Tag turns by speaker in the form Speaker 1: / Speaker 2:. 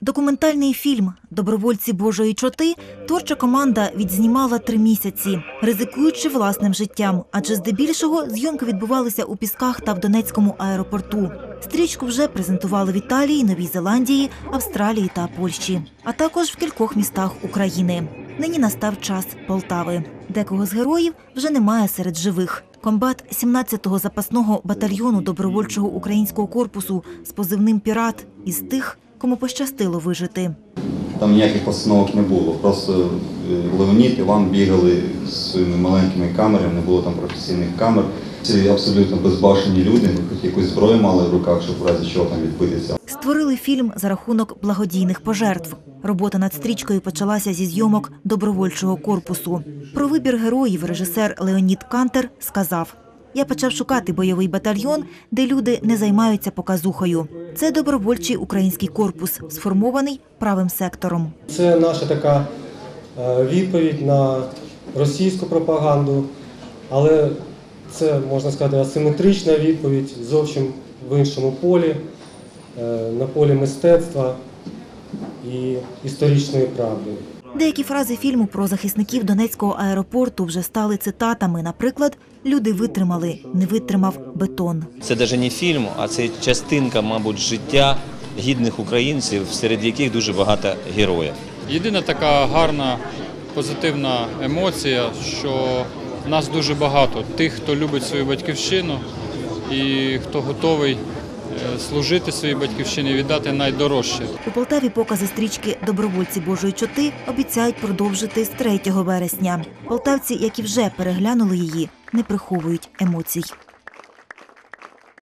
Speaker 1: Документальний фільм Добровольці Божої чоти творча команда відзнімала три місяці, ризикуючи власним життям, адже здебільшого зйомки відбувалися у пісках та в Донецькому аеропорту. Стрічку вже презентували в Італії, Новій Зеландії, Австралії та Польщі, а також в кількох містах України. Нині настав час Полтави. Декого з героїв вже немає серед живих. Комбат 17-го запасного батальйону добровольчого українського корпусу з позивним Пірат із тих, кому пощастило вижити.
Speaker 2: Там ніяких постановок не було. Просто е, Леонід, Іван бігали з своїми маленькими камерами, не було там професійних камер. Ці абсолютно безбашені люди, хоч якусь зброю мали в руках, щоб в разі чого там відбитися.
Speaker 1: Створили фільм за рахунок благодійних пожертв. Робота над стрічкою почалася зі зйомок добровольчого корпусу. Про вибір героїв режисер Леонід Кантер сказав: Я почав шукати бойовий батальйон, де люди не займаються показухою. Це добровольчий український корпус, сформований правим сектором.
Speaker 3: Це наша така е, відповідь на російську пропаганду, але це можна сказати асиметрична відповідь зовсім в іншому полі, е, на полі мистецтва і історичної правди.
Speaker 1: Деякі фрази фільму про захисників Донецького аеропорту вже стали цитатами. Наприклад, люди витримали, не витримав бетон.
Speaker 4: Це навіть не фільм, а це частинка, мабуть, життя гідних українців, серед яких дуже багато героїв.
Speaker 5: Єдина така гарна позитивна емоція, що нас дуже багато тих, хто любить свою батьківщину і хто готовий служити своїй батьківщині, віддати найдорожче.
Speaker 1: У Полтаві покази стрічки Добровольці Божої чоти обіцяють продовжити з 3 вересня. Полтавці, які вже переглянули її, не приховують емоцій.